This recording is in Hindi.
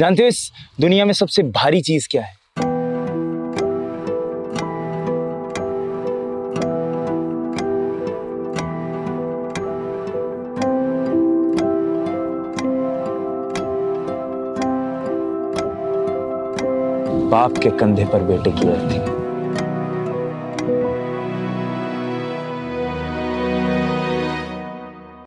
जानते हो इस दुनिया में सबसे भारी चीज़ क्या है? बाप के कंधे पर बेटे की अर्थिंग